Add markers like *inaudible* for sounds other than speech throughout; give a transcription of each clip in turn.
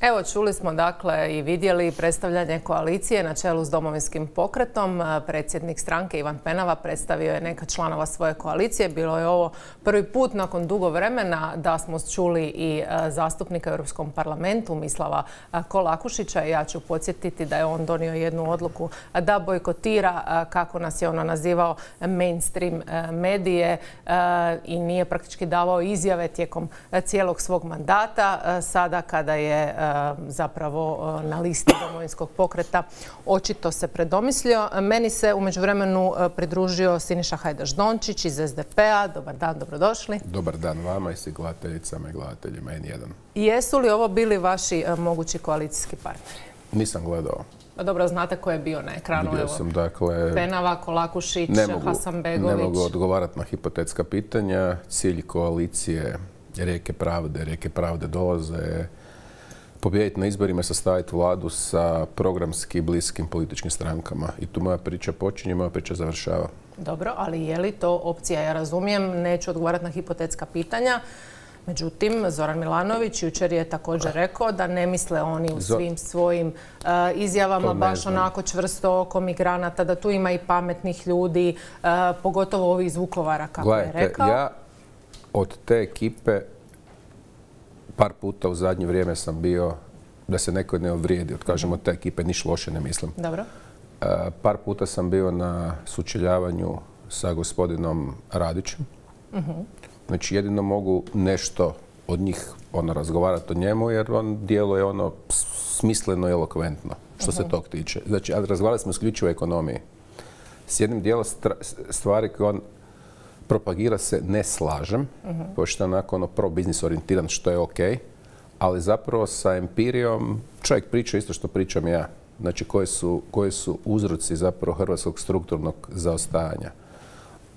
Evo, čuli smo dakle i vidjeli predstavljanje koalicije na čelu s domovinskim pokretom. Predsjednik stranke Ivan Penava predstavio je neka članova svoje koalicije. Bilo je ovo prvi put nakon dugo vremena da smo čuli i zastupnika u Europskom parlamentu Mislava Kolakušića. Ja ću podsjetiti da je on donio jednu odluku da bojkotira, kako nas je ono nazivao, mainstream medije i nije praktički davao izjave tijekom cijelog svog mandata. Sada kada je zapravo e, na listi domovinskog pokreta očito se predomislio. Meni se u međuvremenu e, pridružio Siniša Hajdaš-Dončić iz SDP-a. Dobar dan, dobrodošli. Dobar dan vama i svi gledateljicama i gledateljima N1. Jesu li ovo bili vaši mogući koalicijski partneri? Nisam gledao. Pa dobro, znate ko je bio na ekranu? Vidio sam, dakle... Penava, Kolakušić, Hasanbegović. Ne mogu odgovarati na hipotetska pitanja. Cilj koalicije Rijeke pravde, Rijeke pravde dolaze pobijediti na izborima i sastaviti vladu sa programski bliskim političkim strankama. I tu moja priča počinje, moja priča završava. Dobro, ali je li to opcija? Ja razumijem, neću odgovarati na hipotetska pitanja. Međutim, Zoran Milanović jučer je također rekao da ne misle oni u svim svojim uh, izjavama baš onako čvrsto oko migranata, da tu ima i pametnih ljudi, uh, pogotovo ovih iz Vukovara, kako je rekao. ja od te ekipe par puta u zadnje vrijeme sam bio da se neko ne ovrijedi, od kažemo te ekipe, niš loše ne mislim. Dobro. E, par puta sam bio na sučeljavanju sa gospodinom Radićem. Mhm. Znači jedino mogu nešto od njih ono, razgovarati o njemu jer on djeluje ono smisleno i elokventno što se mhm. tog tiče. Znači, razgovarali smo isključivo o ekonomiji. S jednim dijelom stvari koje on propagira se ne slažem, uh pošto je onako ono pro-biznis orijentiran, što je ok, ali zapravo sa empirijom čovjek priča isto što pričam ja. Znači, koji su, koji su uzroci zapravo hrvatskog strukturnog zaostajanja.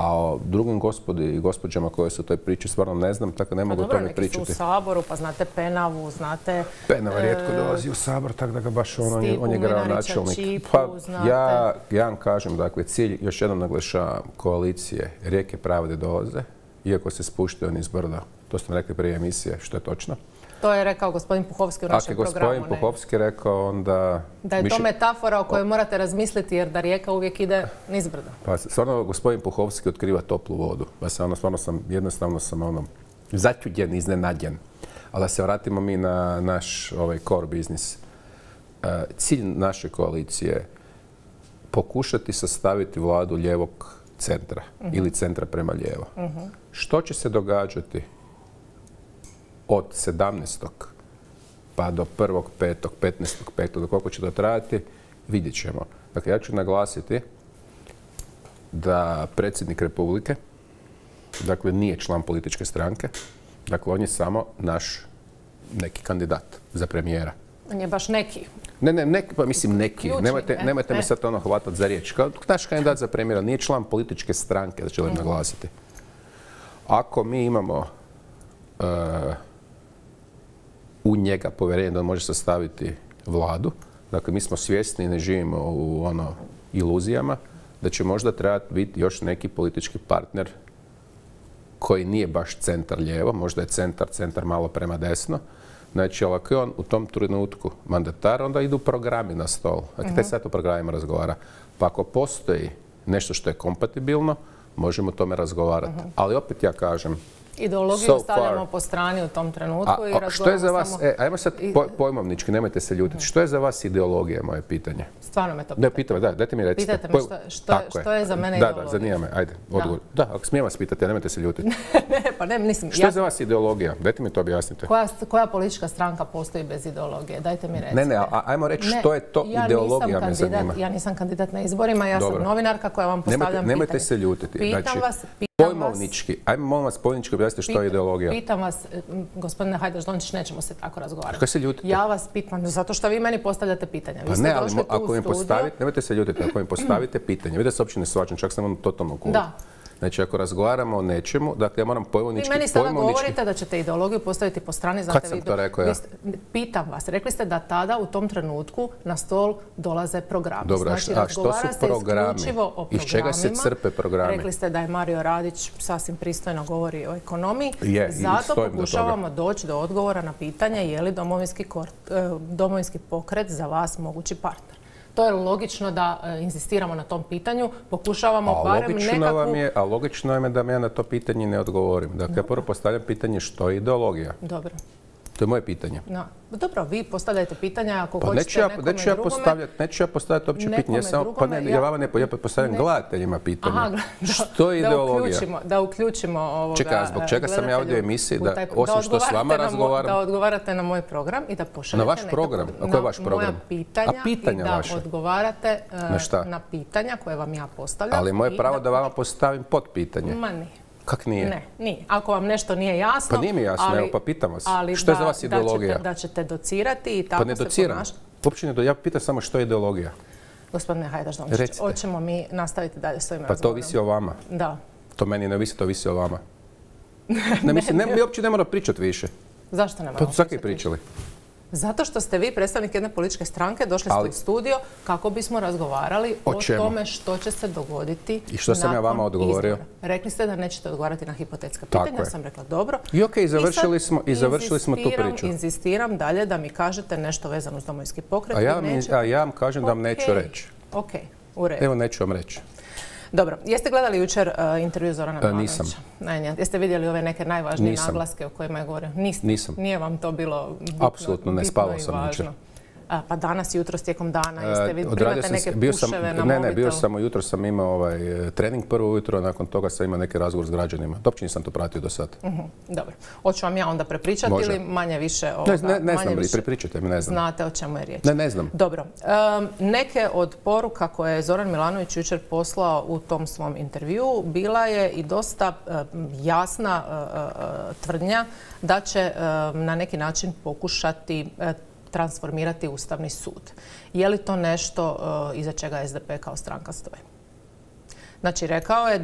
A o drugom gospodi i gospođama koje su u toj priči stvarno ne znam, tako ne pa mogu o tome pričati. Pa dobro, neki su u Saboru, pa znate Penavu, znate... Penava e, rijetko dolazi u Sabor, tako da ga baš ono, on je gradonačelnik. Pa ja, ja vam kažem, dakle, cilj, još jednom naglašavam, koalicije Rijeke pravde dolaze, iako se spuštaju niz brda. To ste rekli prije emisije, što je točno. To je rekao gospodin Puhovski u našem programu. Ako je gospodin Puhovski rekao, onda... Da je to metafora o kojoj morate razmisliti, jer da rijeka uvijek ide nizbrdo. Pa stvarno, gospodin Puhovski otkriva toplu vodu. Pa se ono, stvarno sam, jednostavno sam ono, začuđen, iznenadjen. Ali da se vratimo mi na naš ovaj core biznis. E, cilj naše koalicije je pokušati sastaviti vladu ljevog centra mhm. ili centra prema lijevo. Mhm. Što će se događati od 17. pa do 1.5., 15.5. do koliko će to trajati, vidjet ćemo. Dakle, ja ću naglasiti da predsjednik Republike, dakle, nije član političke stranke, dakle, on je samo naš neki kandidat za premijera. On je baš neki. Ne, ne, neki, pa mislim neki. nemojte, nemojte me sad ono hvatati za riječ. Kao naš kandidat za premijera nije član političke stranke, da želim mhm. naglasiti. Ako mi imamo uh, u njega povjerenje da on može sastaviti vladu. Dakle, mi smo svjesni i ne živimo u ono iluzijama da će možda trebati biti još neki politički partner koji nije baš centar lijevo, možda je centar, centar malo prema desno. Znači, ali ako je on u tom trenutku mandatar, onda idu programi na stol. Dakle, taj sad o programima razgovara. Pa ako postoji nešto što je kompatibilno, možemo o tome razgovarati. Ali opet ja kažem, Ideologiju stavljamo po strani u tom trenutku i razgovaramo Što je za vas, e, ajmo sad pojmovnički, nemojte se ljutiti. Što je za vas ideologija, moje pitanje? Stvarno me to pitate. Ne, pitam, da, dajte mi recite. Pitate me što, je, za mene ideologija. Da, da, zanima me, ajde, odgovor. Da, ako smijem vas pitati, nemojte se ljutiti. *laughs* ne, pa ne, nisam. Što je za vas ideologija? Dajte mi to objasnite. Koja, politička stranka postoji bez ideologije? Dajte mi recite. Ne, ne, ajmo reći što je to ideologija me zanima. Ja nisam kandidat na izborima, ja sam novinarka koja vam postavljam pitanje. Nemojte se ljutiti. Pitam znači, vas, Pojmovnički. Ajmo molim vas pojmovnički objasnite što je ideologija. Pitam vas, gospodine Hajdaš Dončić, nećemo se tako razgovarati. Kako se ljutite? Ja vas pitam, zato što vi meni postavljate pitanja. Pa ne, ali ako mi postavite, nemojte se ljutiti, ako mi postavite *clears throat* pitanje, vidite se uopće ne svačam, čak sam ono totalno cool. Da. Znači, ako razgovaramo o nečemu, dakle, ja moram Vi pojmovnički... meni sada pojmovnički- govorite da ćete ideologiju postaviti po strani. znate sam vi to rekao vi ja? Pitam vas, rekli ste da tada u tom trenutku na stol dolaze programi. Dobro, a znači, a što su programi? o Iz čega se crpe programi? Rekli ste da je Mario Radić sasvim pristojno govori o ekonomiji. Je, Zato do pokušavamo doći do odgovora na pitanje je li domovinski, e, domovinski pokret za vas mogući partner. To je logično da e, inzistiramo na tom pitanju, pokušavamo A barem nekakvu... vam je, a logično vam je da ja na to pitanje ne odgovorim. Dakle, ja prvo postavljam pitanje što je ideologija. Dobro. To je moje pitanje. No, dobro, vi postavljate pitanja ako Pa hoćete neću ja, nekome neću ja postavljati, neću ja postavljati uopće pitanje. Ja samo, pa ne, ja, vama ne, ja postavljam Ne. gledateljima pitanje. Aha, da, *laughs* što je da ideologija? uključimo, da uključimo ovoga, Čekaj, zbog čega sam ja ovdje u emisiji da, taj- osim što s vama na razgovaram- Da odgovarate na moj program i da pošaljete Na vaš program? A koji je vaš program? Moja pitanja, A pitanja i da odgovarate e, Na šta? na pitanja koje vam ja postavljam. Ali moje pravo da vama postavim pod pitanje. Ma nije. Kak nije? Ne, nije. Ako vam nešto nije jasno... Pa nije mi jasno, ali- evo, pa pitam vas. ali Što je za da- vas da ideologija? ćete- Da ćete docirati i tako Pa ne se dociram. ponašati. Uopće ne do, ja pitam samo što je ideologija. Gospodine Hajdaš Dončić, hoćemo mi nastaviti dalje s ovim Pa to razgovorom? visi o vama. Da. To meni ne visi, to visi o vama. *laughs* Ne, mislim, ne, mi uopće ne mora pričati više. Zašto ne Pa moramo svaki pričati pričali. Zato što ste vi predstavnik jedne političke stranke, došli Ali- ste u studio kako bismo razgovarali O tome što će se dogoditi I što sam ja vama odgovorio? izbora. Rekli ste da nećete odgovarati na hipotetska pitanja, ja sam rekla dobro. I okej, završili sad smo- i završili smo tu priču. Inzistiram dalje da mi kažete nešto vezano uz domovinski pokret. A ja, vam, nećete- a ja vam kažem da vam neću Ok, reći. Ok, u redu. Evo neću vam reći. Dobro, jeste gledali jučer uh, intervju Zorana E, Milanovića? nisam. Ne. Jeste vidjeli ove neke najvažnije Nisam. naglaske o kojima je govorio? Niste. Nisam. Nije vam to bilo bitno, Apsolutno ne, spavao sam važno? jučer. Pa danas, jutros, tijekom dana, jeste vi primate sam neke bio sam, puševe na Ne, ne, bio sam, jutro sam imao ovaj, trening prvo ujutro, nakon toga sam imao neki razgovor s građanima. Uopće nisam to pratio do sad. Mhm, Dobro. Hoću vam ja onda prepričati Može. ili manje više Ne, ovoga, ne, ne manje znam, više prepričajte mi, ne znam. znate o čemu je riječ? Ne, ne znam. Dobro. Em, neke od poruka koje je Zoran Milanović jučer poslao u tom svom intervjuu bila je i dosta jasna e, e, e, tvrdnja da će na neki način pokušati transformirati Ustavni sud. Je li to nešto e, iza čega SDP kao stranka stoji? Znači, rekao je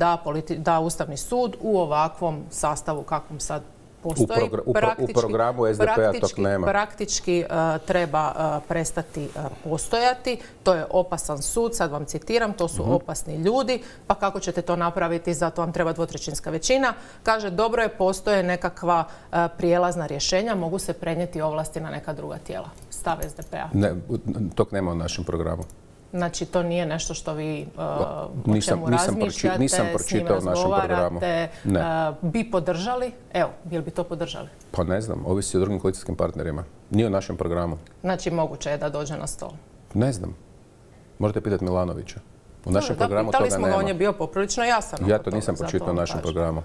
da, Ustavni sud u ovakvom sastavu kakvom sad postoji, u pro- u programu SDP-a tog nema. praktički e, treba e, prestati e, postojati. To je opasan sud, sad vam citiram, to Mhm. su opasni ljudi, pa kako ćete to napraviti, zato vam treba dvotrećinska većina. Kaže, dobro je, postoje nekakva prijelazna rješenja, mogu se prenijeti ovlasti na neka druga tijela. Stav SDP-a. Ne, tog nema u našem programu. Znači, to nije nešto što vi uh, o Nisam- čemu nisam razmišljate, nisam s njim pročitao našem programu. razgovarate, Ne. uh, bi podržali? Evo, jel bi to podržali? Pa ne znam, ovisi o drugim koalicijskim partnerima. Nije u našem programu. Znači, moguće je da dođe na stol. Ne znam. Možete pitati Milanovića. U našem Dobro, da, programu pitali toga smo ga, nema. on je bio poprilično jasan. Ja to nisam pročitao u našem kažem. programu.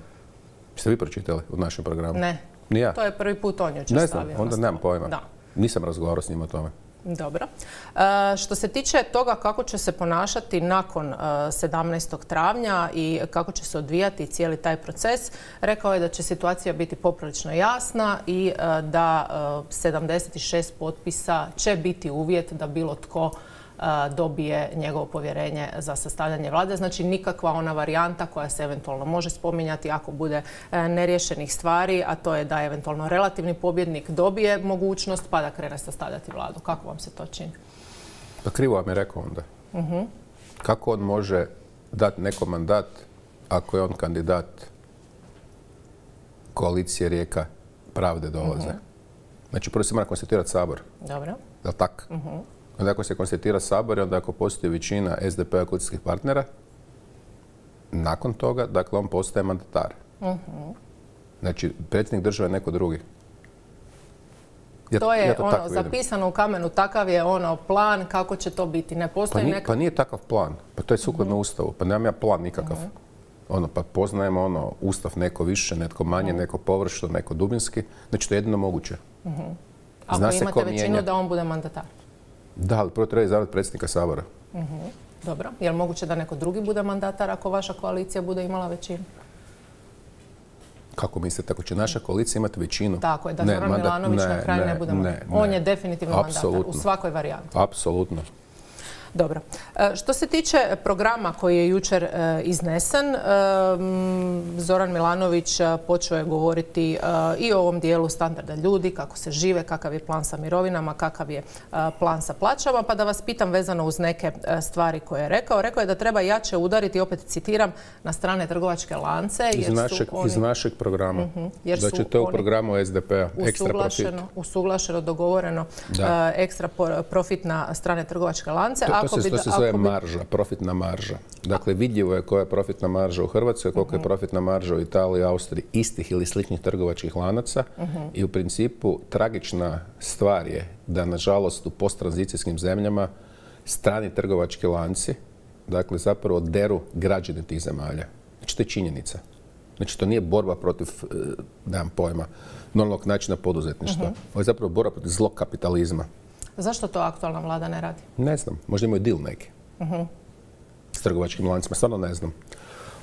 Jeste vi pročitali u našem programu? Ne, Ni ja. to je prvi put on jučer Ne znam, stavio na onda nemam pojma. Da. Nisam razgovarao s njim o tome. Dobro. E, što se tiče toga kako će se ponašati nakon e, 17. travnja i kako će se odvijati cijeli taj proces, rekao je da će situacija biti poprilično jasna i e, da e, 76 potpisa će biti uvjet da bilo tko e, dobije njegovo povjerenje za sastavljanje vlade. Znači nikakva ona varijanta koja se eventualno može spominjati ako bude e, neriješenih stvari, a to je da eventualno relativni pobjednik dobije mogućnost pa da krene sastavljati vladu. Kako vam se to čini? Pa krivo vam je rekao onda. Mhm. Kako on može dati nekom mandat ako je on kandidat koalicije Rijeka pravde dolaze? Mhm. Znači prvo se mora konstituirati sabor. Dobro. Jel tak? Onda ako se konstituira sabor i onda ako postoji većina SDP-a koalicijskih partnera, nakon toga, dakle, on postaje mandatar. Znači, predsjednik države je neko drugi. Ja, To je ja to ono zapisano u kamenu, takav je ono plan kako će to biti. Ne Pa postoji nije, neka... pa nije takav plan. Pa to je sukladno ustavu. Pa nemam ja plan nikakav. Ono, pa poznajemo ono, ustav neko više, netko manje, neko površno, neko dubinski. Znači, to je jedino moguće. Ako zna se imate ko većinu mijenja. da on bude mandatar. Da, ali prvo treba izabrati predsjednika sabora. Dobro. Je li moguće da neko drugi bude mandatar ako vaša koalicija bude imala većinu? Kako mislite, ako će naša koalicija imati većinu? Tako je, da Ne, Zoran Milanović na kraju ne, bude mandatar. On je definitivno mandatar u svakoj varijanti. Apsolutno. Dobro. E, što se tiče programa koji je jučer e, iznesen, e, Zoran Milanović počeo je govoriti i o ovom dijelu standarda ljudi, kako se žive, kakav je plan sa mirovinama, kakav je plan sa plaćama, pa da vas pitam vezano uz neke stvari koje je rekao. Rekao je da treba jače udariti, opet citiram, na strane trgovačke lance. Iz, našeg, iz našeg programa. Uh jer znači to je u programu SDP-a, ekstra profit. Usuglašeno, dogovoreno, ekstra profit na strane trgovačke lance. To, to, se, to se zove marža, profitna marža. Dakle, vidljivo je koja je profitna marža u Hrvatskoj, koliko je mhm. profitna marža u Italiji, Austriji, istih ili sličnih trgovačkih lanaca mhm. i u principu tragična stvar je da, nažalost, u posttranzicijskim zemljama strani trgovački lanci, dakle, zapravo deru građane tih zemalja. Znači, to je činjenica. Znači, to nije borba protiv, e, nemam pojma, normalnog načina poduzetništva. uh Ovo je zapravo borba protiv zlog kapitalizma. Zašto to aktualna vlada ne radi? Ne znam, možda imaju dil neki. Uh-huh. S trgovačkim lancima, stvarno ne znam.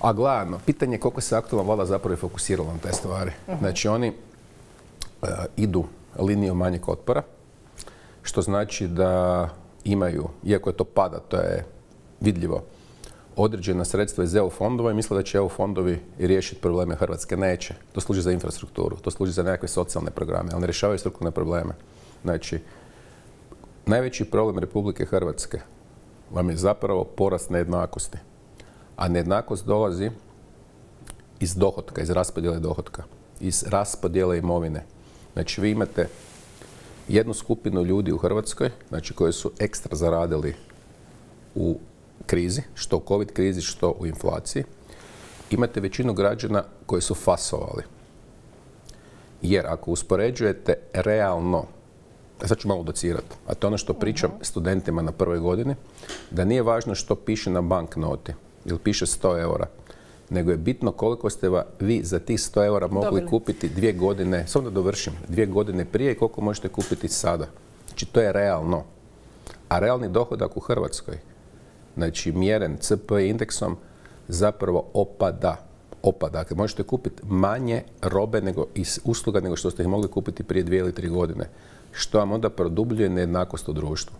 A glavno, pitanje je koliko se aktualna vlada zapravo je fokusirala na te stvari. Uh-huh. Znači oni uh, idu linijom manjeg otpora, što znači da imaju, iako je to pada, to je vidljivo, određena sredstva iz EU fondova i misle da će EU fondovi riješiti probleme Hrvatske. Neće. To služi za infrastrukturu, to služi za nekakve socijalne programe, ali ne rješavaju strukturne probleme. Znači, Najveći problem Republike Hrvatske vam je zapravo porast nejednakosti. A nejednakost dolazi iz dohotka, iz raspodjele dohotka, iz raspodjele imovine. Znači vi imate jednu skupinu ljudi u Hrvatskoj, znači koji su ekstra zaradili u krizi, što u covid krizi, što u inflaciji. Imate većinu građana koji su fasovali. Jer ako uspoređujete realno sad ću malo docirati, a to je ono što pričam studentima na prvoj godini, da nije važno što piše na banknoti ili piše 100 eura, nego je bitno koliko ste vi za tih 100 eura mogli kupiti dvije godine, samo da dovršim, dvije godine prije i koliko možete kupiti sada. Znači to je realno. A realni dohodak u Hrvatskoj, znači mjeren CP indeksom, zapravo opada. Opada. Dakle, možete kupiti manje robe nego, iz usluga nego što ste ih mogli kupiti prije dvije ili tri godine što vam onda produbljuje nejednakost u društvu.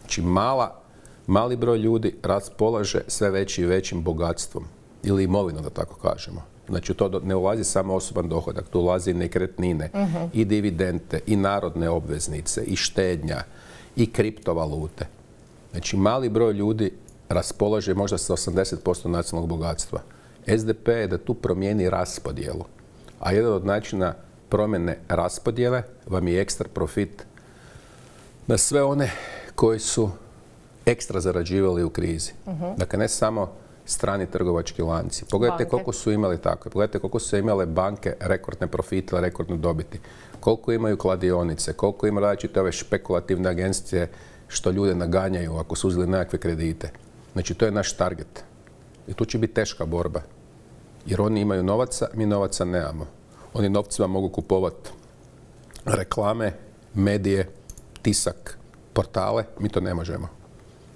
Znači mala, mali broj ljudi raspolaže sve većim i većim bogatstvom ili imovinom, da tako kažemo. Znači to ne ulazi samo osoban dohodak, tu ulazi i nekretnine, mhm. i dividende, i narodne obveznice, i štednja, i kriptovalute. Znači mali broj ljudi raspolaže možda sa 80% nacionalnog bogatstva. SDP je da tu promijeni raspodjelu. A jedan od načina promjene raspodjele vam je ekstra profit na sve one koji su ekstra zarađivali u krizi. Mhm. Dakle, ne samo strani trgovački lanci. Pogledajte koliko su imali tako. Pogledajte koliko su imale banke rekordne profite, rekordne dobiti. Koliko imaju kladionice, koliko imaju različite ove špekulativne agencije što ljude naganjaju ako su uzeli nekakve kredite. Znači, to je naš target. I tu će biti teška borba. Jer oni imaju novaca, mi novaca nemamo. Oni novcima mogu kupovati reklame, medije, tisak, portale. Mi to ne možemo.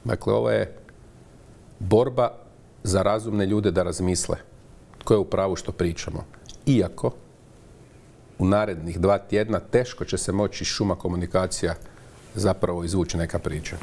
Dakle, ovo je borba za razumne ljude da razmisle tko je u pravu što pričamo. Iako u narednih dva tjedna teško će se moći šuma komunikacija zapravo izvući neka priča.